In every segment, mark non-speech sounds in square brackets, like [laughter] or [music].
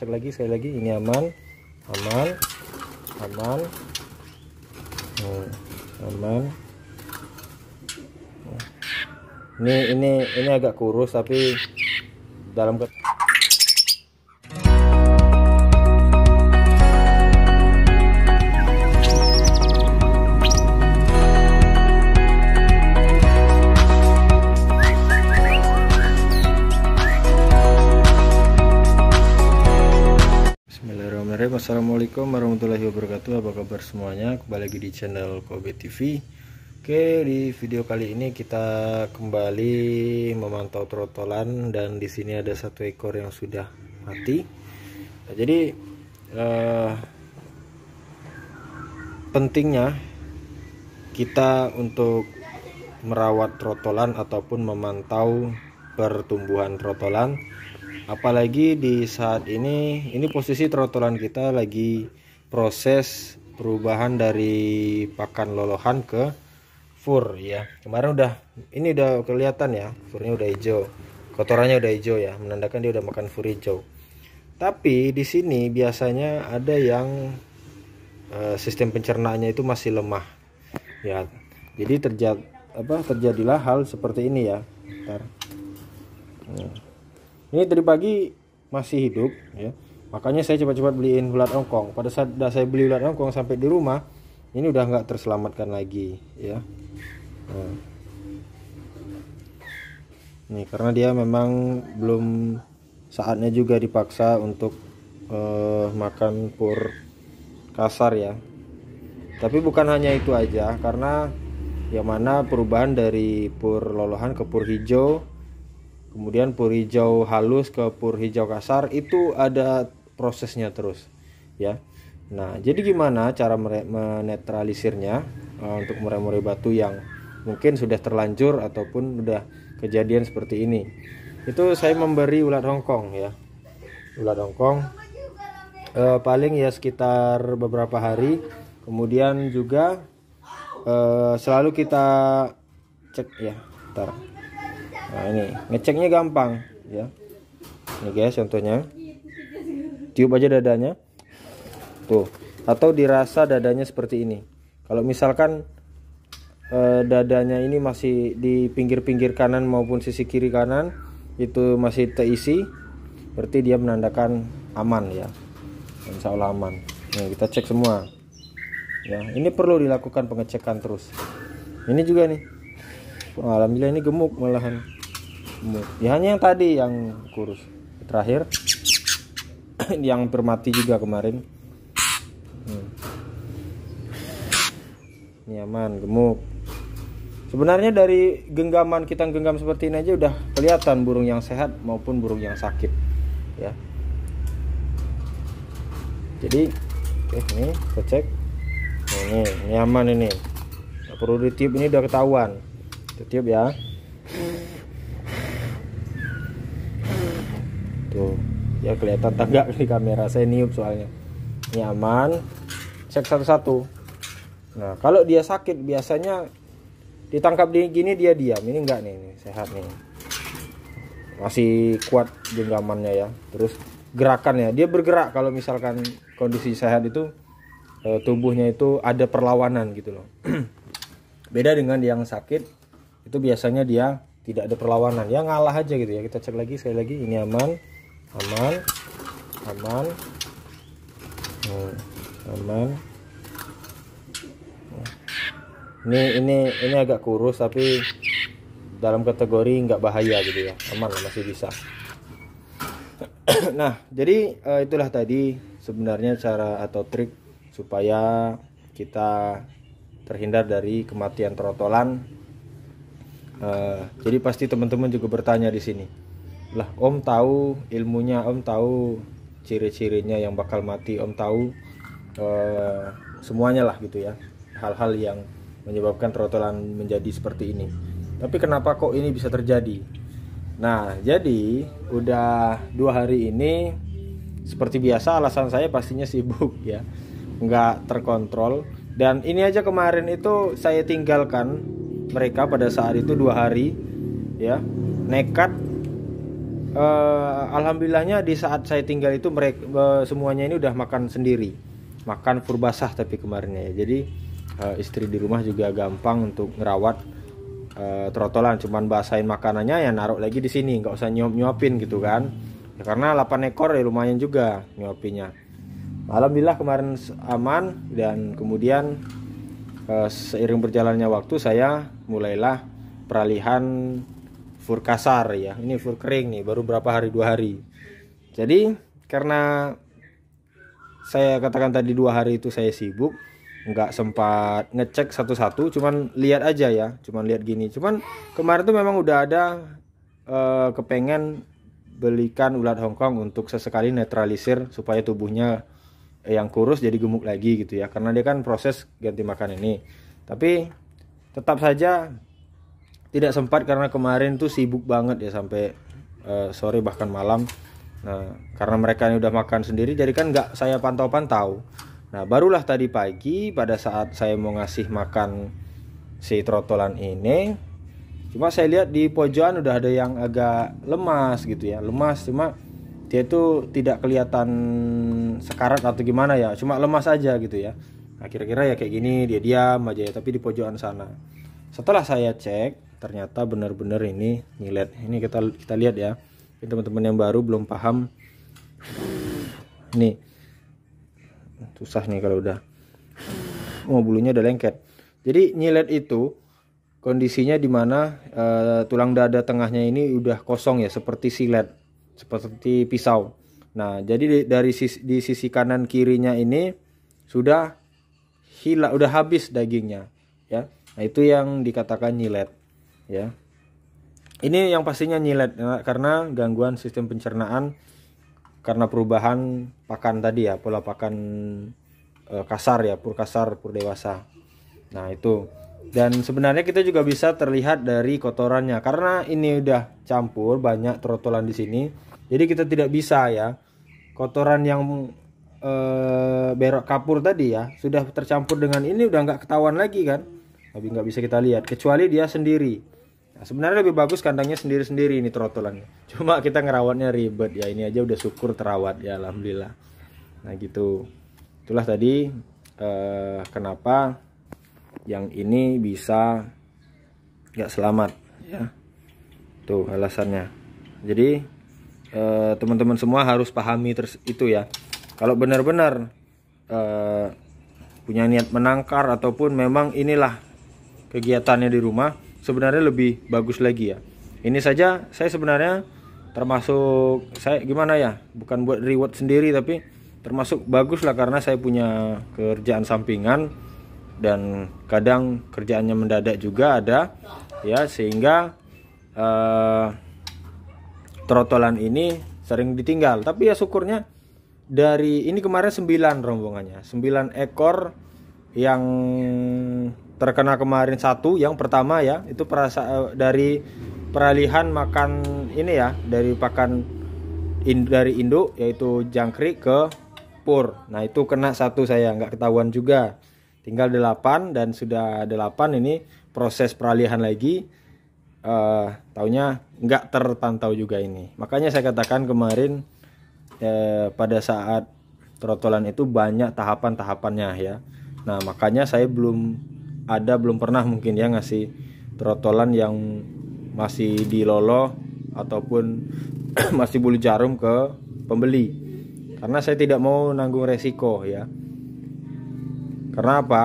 cek lagi sekali lagi. Ini aman. Aman. Aman. Hmm, aman. Ini ini ini agak kurus tapi dalam Assalamualaikum warahmatullahi wabarakatuh. Apa kabar semuanya? Kembali lagi di channel Kobe TV Oke di video kali ini kita kembali memantau trotolan Dan di sini ada satu ekor yang sudah mati. Nah, Jadi eh, Pentingnya Kita untuk merawat trotolan Ataupun memantau pertumbuhan trotolan apalagi di saat ini ini posisi trotolan kita lagi proses perubahan dari pakan lolohan ke fur ya. Kemarin udah ini udah kelihatan ya furnya udah hijau. Kotorannya udah hijau ya menandakan dia udah makan fur hijau. Tapi di sini biasanya ada yang uh, sistem pencernaannya itu masih lemah ya. Jadi terjadi apa terjadilah hal seperti ini ya. Bentar. Hmm ini tadi pagi masih hidup ya. Makanya saya cepat-cepat beliin ulat ongkong pada saat dah saya beli ulat ongkong sampai di rumah ini udah nggak terselamatkan lagi ya. Nah. nih karena dia memang belum saatnya juga dipaksa untuk uh, makan pur kasar ya. Tapi bukan hanya itu aja karena yang mana perubahan dari pur lolohan ke pur hijau kemudian pur hijau halus ke pur hijau kasar itu ada prosesnya terus ya. Nah jadi gimana cara menetralisirnya uh, untuk murai-murai batu yang mungkin sudah terlanjur ataupun sudah kejadian seperti ini? Itu saya memberi ulat hongkong ya. Ulat hongkong uh, paling ya sekitar beberapa hari. Kemudian juga uh, selalu kita cek ya ntar nah ini. Ngeceknya gampang ya. Ini guys contohnya. Tiup aja dadanya. Tuh. Atau dirasa dadanya seperti ini. Kalau misalkan eh, dadanya ini masih di pinggir-pinggir kanan maupun sisi kiri kanan itu masih terisi berarti dia menandakan aman ya. Insya Allah aman. Nih kita cek semua. Ya ini perlu dilakukan pengecekan terus. Ini juga nih. Alhamdulillah ini gemuk malahan ya hanya yang tadi yang kurus. Terakhir. [coughs] Yang bermati juga kemarin. Hmm. nyaman gemuk. Sebenarnya dari genggaman kita genggam seperti ini aja udah kelihatan burung yang sehat maupun burung yang sakit. Ya. Jadi oke ini kita cek. Ini nyaman ini. Perlu ditiup ini udah ketahuan. Ditiup ya tuh ya kelihatan tangga di kamera. Saya niup soalnya. Nyaman cek satu-satu. Nah kalau dia sakit biasanya ditangkap di gini dia diam. Ini enggak nih sehat nih. Masih kuat genggamannya ya. Terus gerakannya dia bergerak kalau misalkan kondisi sehat itu e, tubuhnya itu ada perlawanan gitu loh. [clears throat] Beda dengan yang sakit itu biasanya dia tidak ada perlawanan. Ya ngalah aja gitu ya. Kita cek lagi sekali lagi ini aman aman. Aman. Hmm, aman. Ini ini ini agak kurus tapi dalam kategori nggak bahaya gitu ya. Aman masih bisa. [clears throat] Nah jadi uh, itulah tadi sebenarnya cara atau trik supaya kita terhindar dari kematian trotolan. Uh, jadi pasti teman-teman juga bertanya di sini lah om tahu ilmunya om tahu ciri-cirinya yang bakal mati om tahu uh, semuanya lah gitu ya. Hal-hal yang menyebabkan trotolan menjadi seperti ini. Tapi kenapa kok ini bisa terjadi? Nah jadi udah dua hari ini seperti biasa alasan saya pastinya sibuk [laughs] ya. Nggak terkontrol. Dan ini aja kemarin itu saya tinggalkan mereka pada saat itu dua hari ya. Nekat uh, alhamdulillahnya di saat saya tinggal itu mereka uh, semuanya ini udah makan sendiri. Makan fur basah tapi kemarinnya ya. Jadi uh, istri di rumah juga gampang untuk ngerawat uh, trotolan. Cuman basahin makanannya ya naruh lagi di sini. Nggak usah nyuap nyuapin gitu kan. Ya, karena 8 ekor ya lumayan juga nyuapinnya. Alhamdulillah kemarin aman dan kemudian uh, seiring berjalannya waktu saya mulailah peralihan fur kasar ya. Ini fur kering nih baru berapa hari? Dua hari. Jadi karena saya katakan tadi dua hari itu saya sibuk nggak sempat ngecek satu-satu cuman lihat aja ya cuman lihat gini. Cuman kemarin tuh memang udah ada uh, kepengen belikan ulat Hongkong untuk sesekali netralisir supaya tubuhnya yang kurus jadi gemuk lagi gitu ya. Karena dia kan proses ganti makan ini. Tapi tetap saja tidak sempat karena kemarin tuh sibuk banget ya sampai uh, sore bahkan malam. Nah karena mereka ini udah makan sendiri jadi kan nggak saya pantau-pantau. Nah barulah tadi pagi pada saat saya mau ngasih makan si trotolan ini cuma saya lihat di pojokan udah ada yang agak lemas gitu ya. Lemas cuma dia itu tidak kelihatan sekarat atau gimana ya. Cuma lemas aja gitu ya. Nah kira-kira ya kayak gini dia diam aja ya tapi di pojokan sana. Setelah saya cek ternyata benar-benar ini nyilet. Ini kita kita lihat ya. Teman-teman yang baru belum paham. Nih. Susah nih kalau udah. Oh bulunya udah lengket. Jadi nyilet itu kondisinya di mana e, eh, tulang dada tengahnya ini udah kosong ya seperti silet seperti pisau. Nah jadi dari sisi, di sisi kanan kirinya ini sudah hilang udah habis dagingnya ya. Nah itu yang dikatakan nyilet ya. Ini yang pastinya nyilet ya, karena gangguan sistem pencernaan karena perubahan pakan tadi ya pola pakan e, kasar ya pur kasar pur dewasa. Nah itu. Dan sebenarnya kita juga bisa terlihat dari kotorannya karena ini udah campur banyak trotolan di sini jadi kita tidak bisa ya. Kotoran yang e, berok kapur tadi ya sudah tercampur dengan ini udah nggak ketahuan lagi kan? Tapi nggak bisa kita lihat kecuali dia sendiri Nah, sebenarnya lebih bagus kandangnya sendiri-sendiri ini trotolannya. Cuma kita ngerawatnya ribet ya. Ini aja udah syukur terawat ya alhamdulillah. Nah, gitu. Itulah tadi eh, kenapa yang ini bisa nggak selamat ya. Tuh alasannya. Jadi eh, teman-teman semua harus pahami terus itu ya. Kalau benar-benar eh, punya niat menangkar ataupun memang inilah kegiatannya di rumah sebenarnya lebih bagus lagi ya. Ini saja saya sebenarnya termasuk saya gimana ya bukan buat reward sendiri tapi termasuk bagus lah karena saya punya kerjaan sampingan dan kadang kerjaannya mendadak juga ada ya sehingga uh, trotolan ini sering ditinggal. Tapi ya syukurnya dari ini kemarin 9 rombongannya 9 ekor yang terkena kemarin satu yang pertama ya itu perasa eh, dari peralihan makan ini ya dari pakan in, dari induk yaitu jangkrik ke pur. Nah itu kena satu saya nggak ketahuan juga. Tinggal delapan dan sudah delapan ini proses peralihan lagi. Uh, taunya nggak terpantau juga ini. Makanya saya katakan kemarin eh, pada saat trotolan itu banyak tahapan-tahapannya ya nah makanya saya belum ada belum pernah mungkin ya ngasih trotolan yang masih dilolo ataupun [clears throat] masih bulu jarum ke pembeli. Karena saya tidak mau nanggung resiko ya. Karena apa?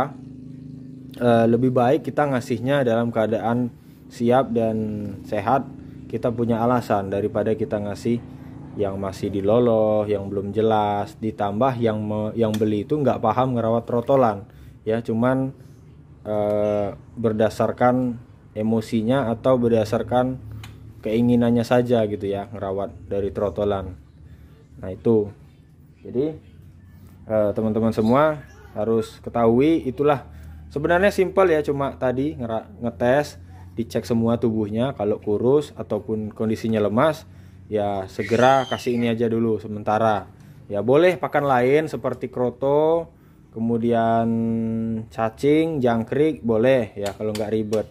E, lebih baik kita ngasihnya dalam keadaan siap dan sehat. Kita punya alasan daripada kita ngasih yang masih dilolo yang belum jelas ditambah yang me, yang beli itu nggak paham ngerawat trotolan ya cuman Eh, berdasarkan emosinya atau berdasarkan keinginannya saja gitu ya ngerawat dari trotolan. Nah itu. Jadi eh, teman-teman semua harus ketahui itulah. Sebenarnya simpel ya cuma tadi ngetes dicek semua tubuhnya kalau kurus ataupun kondisinya lemas ya segera kasih ini aja dulu sementara. Ya boleh pakan lain seperti kroto kemudian cacing jangkrik boleh. Ya kalau nggak ribet.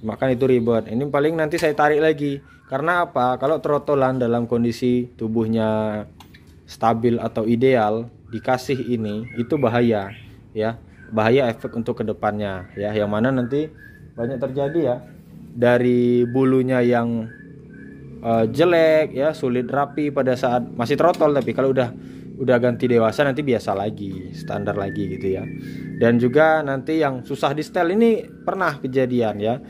Cuma kan itu ribet. Ini paling nanti saya tarik lagi. Karena apa? Kalau trotolan dalam kondisi tubuhnya stabil atau ideal dikasih ini itu bahaya. Ya bahaya efek untuk ke depannya. Ya yang mana nanti banyak terjadi ya. Dari bulunya yang uh, jelek ya sulit rapi pada saat masih trotol tapi kalau udah udah ganti dewasa nanti biasa lagi standar lagi gitu ya. Dan juga nanti yang susah di setel ini pernah kejadian ya.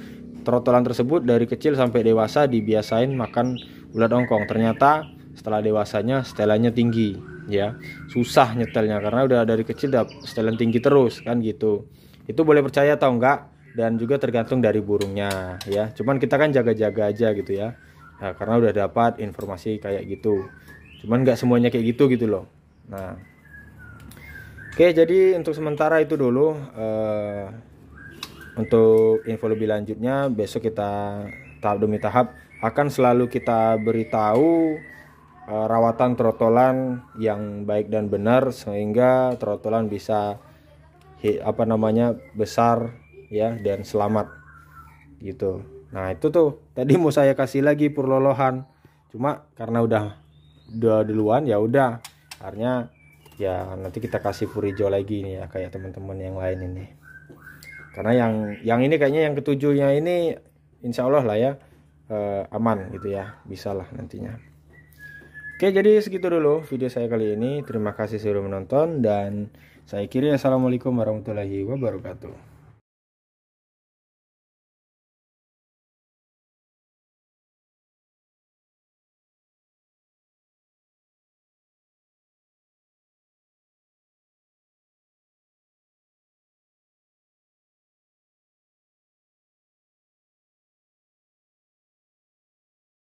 Trotolan tersebut dari kecil sampai dewasa dibiasain makan ulat ongkong. Ternyata setelah dewasanya setelannya tinggi ya. Susah nyetelnya karena udah dari kecil udah setelan tinggi terus kan gitu. Itu boleh percaya atau enggak dan juga tergantung dari burungnya ya. Cuman kita kan jaga-jaga aja gitu ya nah, karena udah dapat informasi kayak gitu cuman nggak semuanya kayak gitu gitu loh Nah, oke jadi untuk sementara itu dulu. Uh, untuk info lebih lanjutnya besok kita tahap demi tahap akan selalu kita beritahu uh, rawatan trotolan yang baik dan benar sehingga trotolan bisa apa namanya besar ya dan selamat gitu. Nah itu tuh. Tadi mau saya kasih lagi purlolohan. Cuma karena udah udah duluan ya udah. Akhirnya ya nanti kita kasih purijo lagi nih ya kayak teman-teman yang lain ini. Karena yang yang ini kayaknya yang ketujuhnya ini insya Allah lah ya eh, aman gitu ya. Bisa lah nantinya. Oke jadi segitu dulu video saya kali ini. Terima kasih sudah menonton dan saya kiri. Assalamualaikum warahmatullahi wabarakatuh